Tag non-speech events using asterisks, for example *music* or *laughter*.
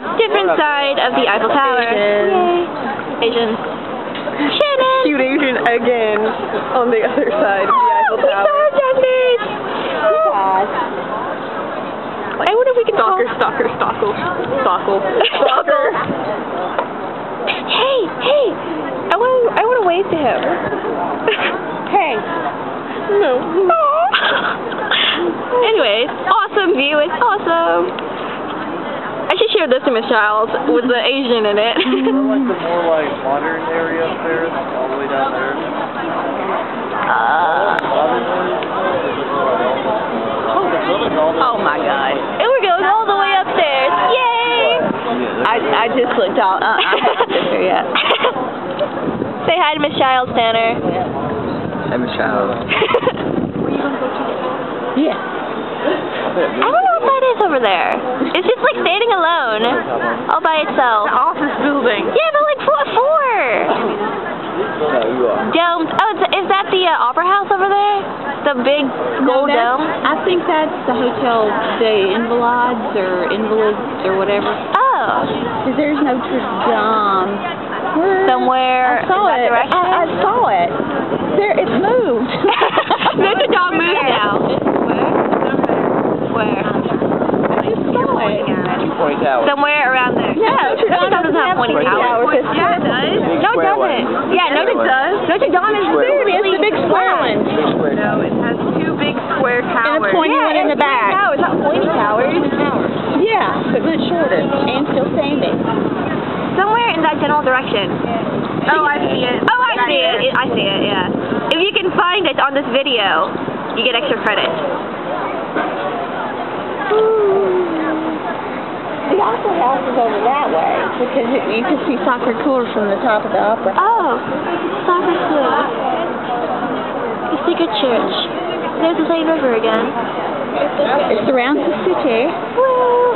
Different side of the Eiffel Tower. Asian. Yay. Asian. Shannon! Cute Asian again on the other *laughs* side of the oh, Eiffel We Tower. saw genders! I wonder if we can Stalker, call- stalker, stalker, stalker, Stalker. *laughs* Hey, hey! I want to. I want to wave to him. *laughs* hey. No. Anyways, awesome view. It's awesome. I should share this to Miss Childs with the Asian in it. like the more like modern area up there, all the way down there. uh, Oh, there's other all Oh my god. and we're going all the way upstairs. Yay! I, I just looked out. Uh, I haven't been there yet. *laughs* Say hi to Miss Childs, Tanner. I'm a child. Yeah. I don't know what that is over there. It's just like standing alone, all by itself. Office building. Yeah, but like what for? No. Domes. Oh, is, is that the uh, Opera House over there? The big gold dome? I think that's the Hotel de Invalides or Invalids or whatever. Oh, Because there's no. Where? somewhere I saw it. I, I saw it. There, it's moved. Notre Dame moved now. Where? I just saw it. Point Tower. Somewhere around there. Yeah, Notre Dame doesn't have pointy towers. Yeah, it does. No, it doesn't. Yeah, Notre Square one. Notre Dame is Square one. really It's the big square flat. one. No, it has two big square And towers. a pointy Yeah, one in the it's back. Towers, not pointy towers. Yeah, but much shorter and still standing. Somewhere in that general direction. Oh, I see it. Oh, I see it. I see it, yeah. If you can find it on this video, you get extra credit. The Opera House is over that way because you, you can see Sacre Coeur from the top of the Opera. Oh, Soccer Club. The Secret Church. There's the Seine River again. It surrounds the city. Woo!